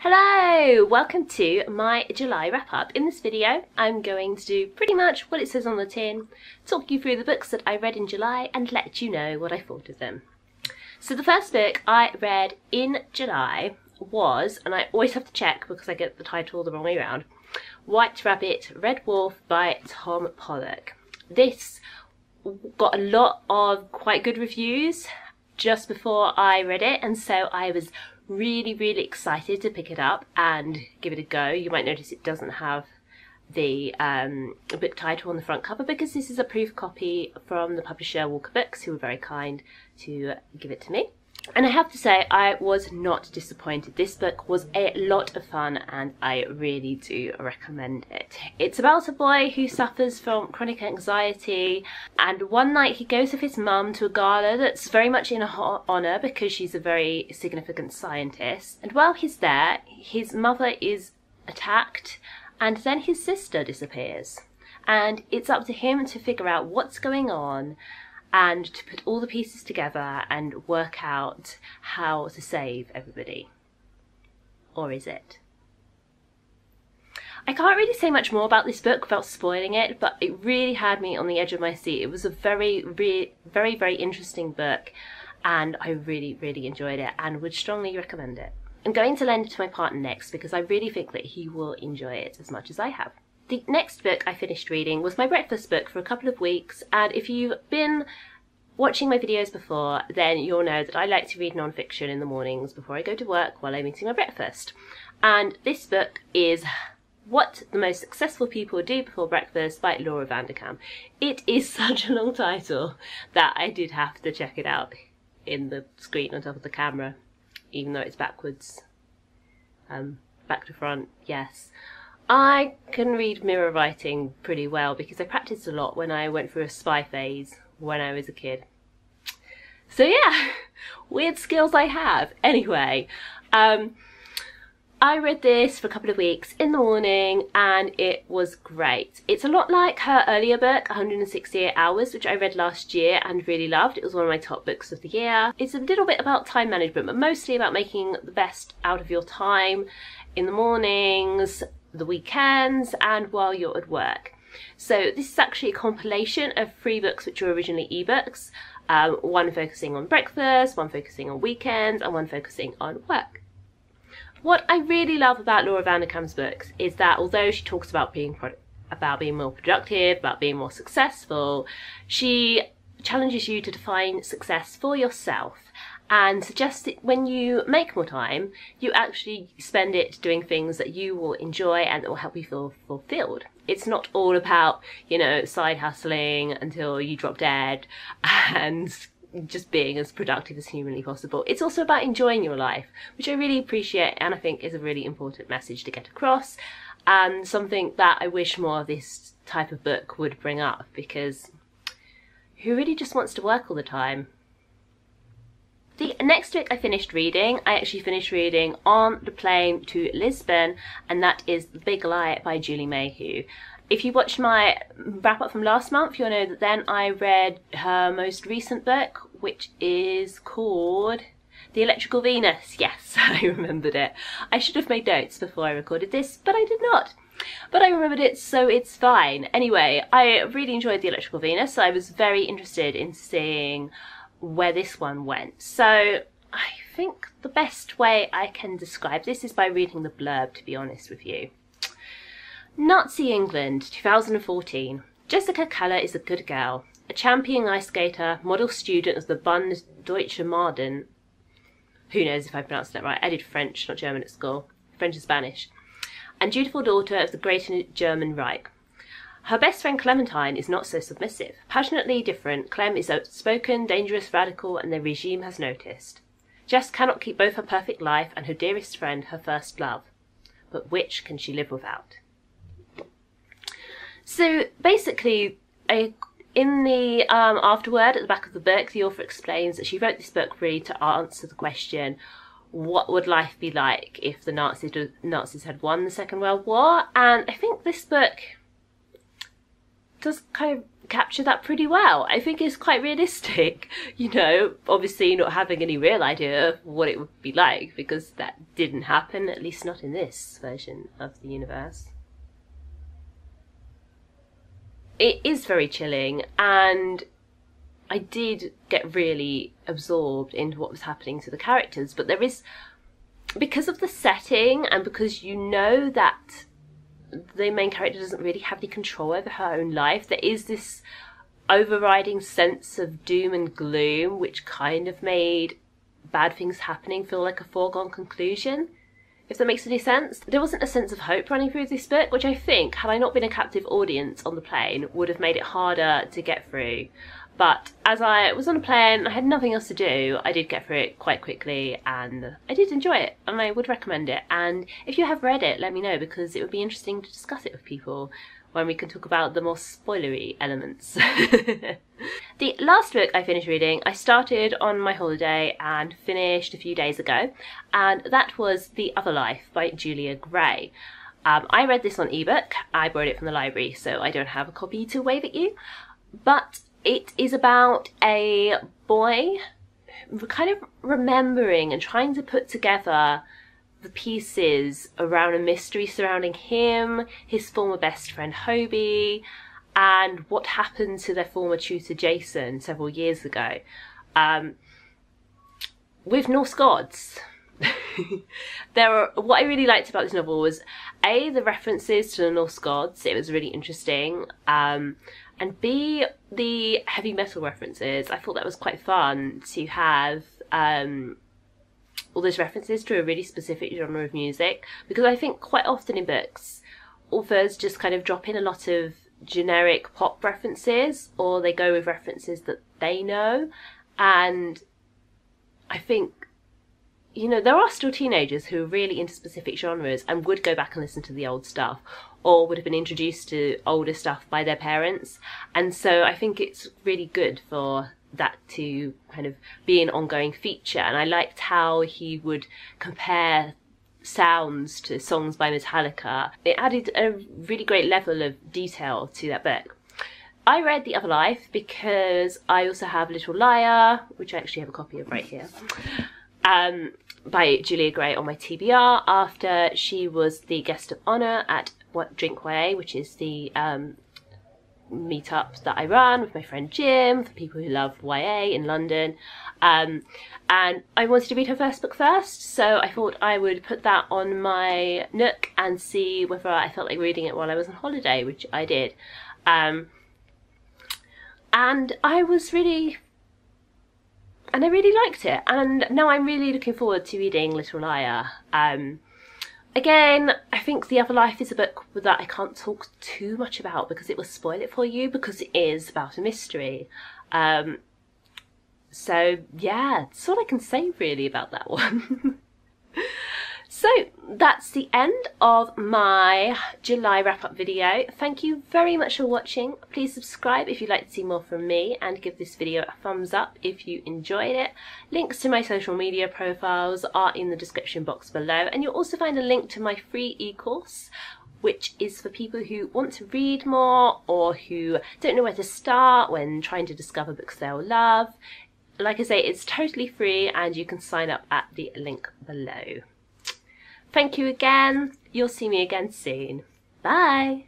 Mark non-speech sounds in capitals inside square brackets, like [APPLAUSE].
Hello! Welcome to my July wrap up. In this video I'm going to do pretty much what it says on the tin, talk you through the books that I read in July and let you know what I thought of them. So the first book I read in July was, and I always have to check because I get the title the wrong way around, White Rabbit, Red Wolf by Tom Pollock. This got a lot of quite good reviews just before I read it and so I was really, really excited to pick it up and give it a go. You might notice it doesn't have the um, book title on the front cover because this is a proof copy from the publisher Walker Books, who were very kind to give it to me. And I have to say, I was not disappointed. This book was a lot of fun and I really do recommend it. It's about a boy who suffers from chronic anxiety and one night he goes with his mum to a gala that's very much in her honour because she's a very significant scientist. And while he's there, his mother is attacked and then his sister disappears. And it's up to him to figure out what's going on and to put all the pieces together and work out how to save everybody. Or is it? I can't really say much more about this book without spoiling it, but it really had me on the edge of my seat. It was a very, very, very, very interesting book, and I really, really enjoyed it and would strongly recommend it. I'm going to lend it to my partner next because I really think that he will enjoy it as much as I have. The next book I finished reading was my breakfast book for a couple of weeks, and if you've been watching my videos before, then you'll know that I like to read non-fiction in the mornings before I go to work while I'm eating my breakfast. And this book is What the Most Successful People Do Before Breakfast by Laura Vanderkam. It is [LAUGHS] such a long title that I did have to check it out in the screen on top of the camera, even though it's backwards. Um, back to front, yes. I can read mirror writing pretty well because I practiced a lot when I went through a spy phase when I was a kid. So yeah, [LAUGHS] weird skills I have. Anyway, um, I read this for a couple of weeks in the morning and it was great. It's a lot like her earlier book, 168 Hours, which I read last year and really loved. It was one of my top books of the year. It's a little bit about time management, but mostly about making the best out of your time in the mornings, the weekends and while you're at work. So this is actually a compilation of three books which were originally ebooks, um, one focusing on breakfast, one focusing on weekends, and one focusing on work. What I really love about Laura Vanderkam's books is that although she talks about being pro- about being more productive, about being more successful, she challenges you to define success for yourself and suggests that when you make more time, you actually spend it doing things that you will enjoy and that will help you feel fulfilled. It's not all about, you know, side hustling until you drop dead [LAUGHS] and just being as productive as humanly possible. It's also about enjoying your life, which I really appreciate and I think is a really important message to get across and something that I wish more of this type of book would bring up because who really just wants to work all the time? The next book I finished reading, I actually finished reading on the plane to Lisbon, and that is The Big Lie by Julie Mayhew. If you watched my wrap up from last month, you'll know that then I read her most recent book, which is called The Electrical Venus. [LAUGHS] Yes, [LAUGHS] I remembered it. I should have made notes before I recorded this, but I did not. But I remembered it, so it's fine. Anyway, I really enjoyed The Electrical Venus. I was very interested in seeing where this one went. So I think the best way I can describe this is by reading the blurb, to be honest with you. Nazi England, 2014. Jessica Keller is a good girl, a champion ice skater, model student of the Bund Deutsche Marden. Who knows if I pronounced that right? I did French, not German at school. French and Spanish. And dutiful daughter of the Greater German Reich. Her best friend Clementine is not so submissive. Passionately different, Clem is outspoken, dangerous, radical, and the regime has noticed. Jess cannot keep both her perfect life and her dearest friend her first love. But which can she live without? So basically, a, in the um, afterword at the back of the book, the author explains that she wrote this book really to answer the question what would life be like if the Nazis, Nazis had won the Second World War? And I think this book does kind of capture that pretty well. I think it's quite realistic, [LAUGHS] you know, obviously not having any real idea of what it would be like because that didn't happen, at least not in this version of the universe. It is very chilling and I did get really absorbed into what was happening to the characters, but there is because of the setting and because you know that the main character doesn't really have any control over her own life. There is this overriding sense of doom and gloom, which kind of made bad things happening feel like a foregone conclusion. If that makes any sense. There wasn't a sense of hope running through this book, which I think, had I not been a captive audience on the plane, would have made it harder to get through. But as I was on a plane, I had nothing else to do, I did get through it quite quickly and I did enjoy it and I would recommend it. And if you have read it, let me know because it would be interesting to discuss it with people when we can talk about the more spoilery elements. [LAUGHS] the last book I finished reading, I started on my holiday and finished a few days ago, and that was The Otherlife by Julia Gray. Um, I read this on ebook, I borrowed it from the library, so I don't have a copy to wave at you. But it is about a boy kind of remembering and trying to put together the pieces around a mystery surrounding him, his former best friend Hobie, and what happened to their former tutor Jason several years ago. Um, with Norse gods. [LAUGHS] there are what I really liked about this novel was a the references to the Norse gods. It was really interesting. Um, and B, the heavy metal references. I thought that was quite fun to have um, all those references to a really specific genre of music because I think quite often in books, authors just kind of drop in a lot of generic pop references or they go with references that they know. And I think you know, there are still teenagers who are really into specific genres and would go back and listen to the old stuff or would have been introduced to older stuff by their parents. And so I think it's really good for that to kind of be an ongoing feature. And I liked how he would compare sounds to songs by Metallica. It added a really great level of detail to that book. I read The Otherlife because I also have Little Liar, which I actually have a copy of right here um, by Julia Gray on my TBR after she was the guest of honour at Drink YA, which is the um, meetup that I run with my friend Jim for people who love YA in London. Um, and I wanted to read her first book first, so I thought I would put that on my Nook and see whether I felt like reading it while I was on holiday, which I did. Um, and I was really and I really liked it. And now I'm really looking forward to reading Little Liar. Um, again, I think The Otherlife is a book that I can't talk too much about because it will spoil it for you because it is about a mystery. Um, so yeah, that's all I can say really about that [LAUGHS] one. So that's the end of my July wrap-up video. Thank you very much for watching. Please subscribe if you'd like to see more from me and give this video a thumbs up if you enjoyed it. Links to my social media profiles are in the description box below and you'll also find a link to my free e-course which is for people who want to read more or who don't know where to start when trying to discover books they'll love. Like I say, it's totally free and you can sign up at the link below. Thank you again. You'll see me again soon. Bye.